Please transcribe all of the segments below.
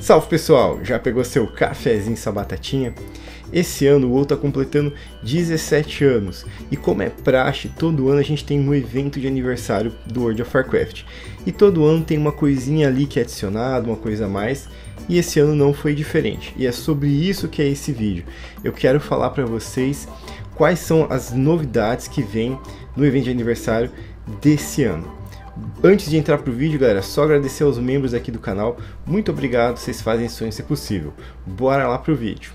Salve pessoal, já pegou seu cafezinho, sua batatinha? Esse ano o WoW está completando 17 anos e como é praxe, todo ano a gente tem um evento de aniversário do World of Warcraft. E todo ano tem uma coisinha ali que é adicionada, uma coisa a mais, e esse ano não foi diferente. E é sobre isso que é esse vídeo. Eu quero falar para vocês quais são as novidades que vêm no evento de aniversário desse ano. Antes de entrar pro vídeo, galera, só agradecer aos membros aqui do canal. Muito obrigado, vocês fazem sonho ser possível. Bora lá pro vídeo.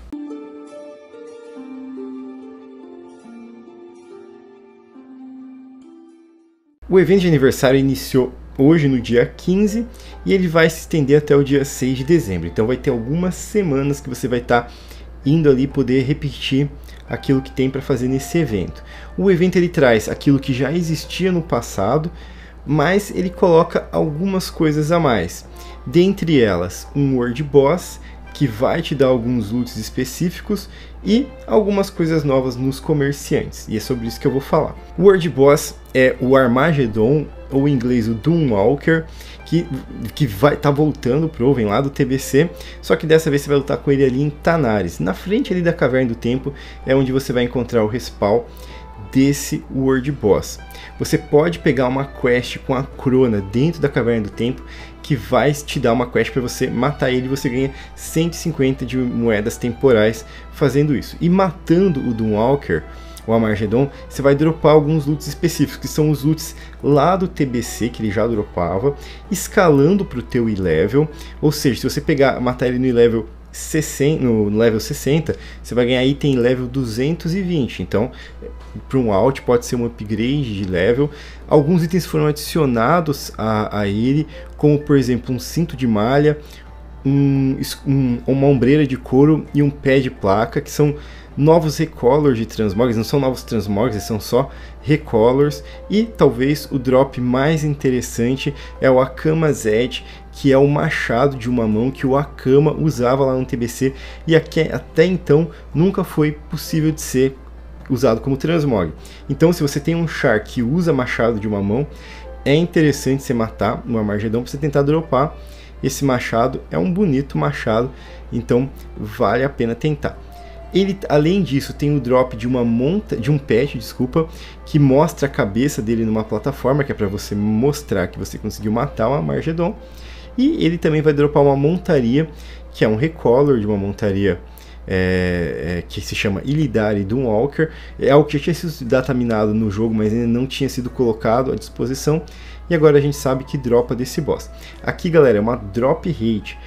O evento de aniversário iniciou hoje no dia 15 e ele vai se estender até o dia 6 de dezembro. Então vai ter algumas semanas que você vai estar tá indo ali poder repetir aquilo que tem para fazer nesse evento. O evento ele traz aquilo que já existia no passado, mas ele coloca algumas coisas a mais. Dentre elas, um World Boss que vai te dar alguns loots específicos e algumas coisas novas nos comerciantes, e é sobre isso que eu vou falar. O World Boss é o Armageddon, ou em inglês o Doomwalker, que, que vai tá voltando pro Oven lá do TBC, só que dessa vez você vai lutar com ele ali em Tanares. Na frente ali da Caverna do Tempo é onde você vai encontrar o respawn desse World Boss. Você pode pegar uma quest com a Crona dentro da Caverna do Tempo que vai te dar uma quest para você matar ele você ganha 150 de moedas temporais fazendo isso. E matando o Doomwalker, o Amargedon, você vai dropar alguns loots específicos, que são os loots lá do TBC, que ele já dropava, escalando para o teu E-Level, ou seja, se você pegar, matar ele no E-Level 60, no level 60, você vai ganhar item level 220. Então, para um alt pode ser um upgrade de level. Alguns itens foram adicionados a, a ele, como por exemplo um cinto de malha, um, um, uma ombreira de couro e um pé de placa, que são novos recolors de transmogs, não são novos transmogs, são só recolors. E talvez o drop mais interessante é o Akama Zed, que é o machado de uma mão que o Akama usava lá no TBC e até então nunca foi possível de ser usado como transmog. Então se você tem um char que usa machado de uma mão, é interessante você matar no Amargedon para você tentar dropar esse machado. É um bonito machado, então vale a pena tentar. Ele, além disso, tem o drop de uma monta, de um pet, desculpa, que mostra a cabeça dele numa plataforma, que é para você mostrar que você conseguiu matar uma Margedon. E ele também vai dropar uma montaria, que é um recolor de uma montaria é, é, que se chama Illidari Doomwalker. É algo que já tinha sido dataminado no jogo, mas ainda não tinha sido colocado à disposição. E agora a gente sabe que dropa desse boss. Aqui, galera, é uma drop rate.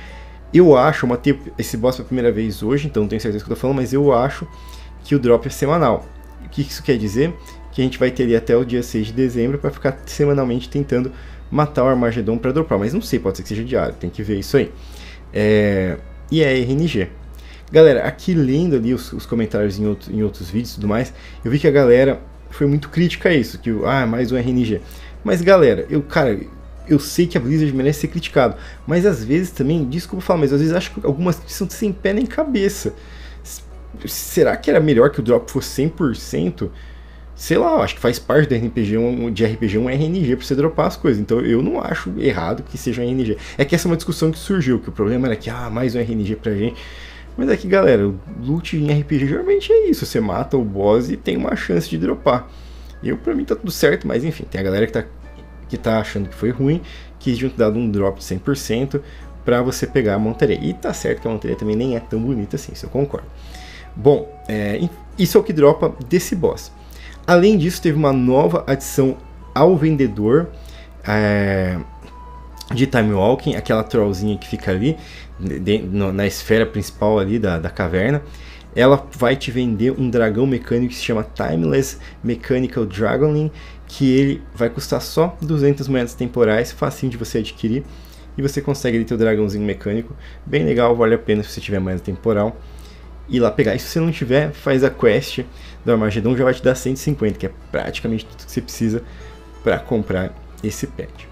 Eu acho, eu matei esse boss pela primeira vez hoje, então não tenho certeza do que eu tô falando, mas eu acho que o drop é semanal. O que isso quer dizer? Que a gente vai ter ali até o dia 6 de dezembro para ficar semanalmente tentando matar o Armagedon para dropar. Mas não sei, pode ser que seja diário, tem que ver isso aí. É... E é RNG. Galera, aqui lendo ali os, os comentários em, outro, em, outros vídeos e tudo mais, eu vi que a galera foi muito crítica a isso, que, ah, mais um RNG. Mas galera, eu, cara, eu sei que a Blizzard merece ser criticado, mas às vezes também, desculpa falar, mas às vezes acho que algumas são sem pé nem cabeça. Será que era melhor que o drop fosse 100%? Sei lá, acho que faz parte do RPG, um, de RPG um RNG pra você dropar as coisas. Então eu não acho errado que seja um RNG. É que essa é uma discussão que surgiu, que o problema era que, ah, mais um RNG pra gente. Mas é que, galera, o loot em RPG geralmente é isso. Você mata o boss e tem uma chance de dropar. Eu, pra mim, tá tudo certo, mas enfim, tem a galera que tá que está achando que foi ruim, quis junto dado um drop de 100% para você pegar a montaria. E tá certo que a montaria também nem é tão bonita assim, isso eu concordo. Bom, é, isso é o que dropa desse boss. Além disso, teve uma nova adição ao vendedor é, de Time Walking, aquela trollzinha que fica ali de, no, na esfera principal ali da, da caverna ela vai te vender um dragão mecânico que se chama Timeless Mechanical Dragonin, que ele vai custar só 200 moedas temporais, facinho de você adquirir, e você consegue ali teu dragãozinho mecânico, bem legal, vale a pena se você tiver moeda temporal, ir lá pegar. E se você não tiver, faz a quest do Armagedon, já vai te dar 150, que é praticamente tudo que você precisa para comprar esse pet.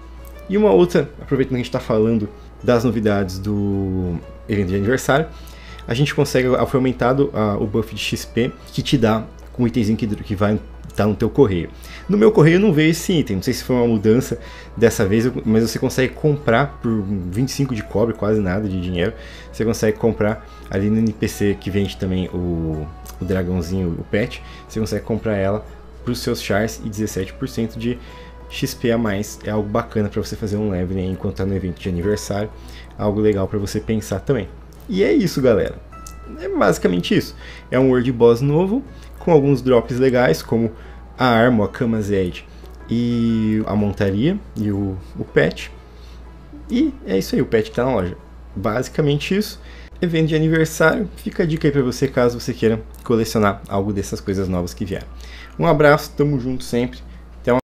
E uma outra, aproveitando que a gente está falando das novidades do evento de aniversário, a gente consegue, foi aumentado uh, o buff de XP, que te dá com um itemzinho que, que vai tá no teu correio. No meu correio não veio esse item, não sei se foi uma mudança dessa vez, mas você consegue comprar por 25 de cobre, quase nada de dinheiro. Você consegue comprar ali no NPC que vende também o, o dragãozinho, o pet, você consegue comprar ela para os seus chars e 17% de XP a mais. É algo bacana para você fazer um leveling enquanto tá no evento de aniversário, algo legal para você pensar também. E é isso, galera. É basicamente isso. É um World Boss novo, com alguns drops legais, como a arma, a Kamazed e a montaria e o, o pet. E é isso aí, o pet está na loja. Basicamente isso. Evento de aniversário, fica a dica aí para você caso você queira colecionar algo dessas coisas novas que vieram. Um abraço, tamo junto sempre.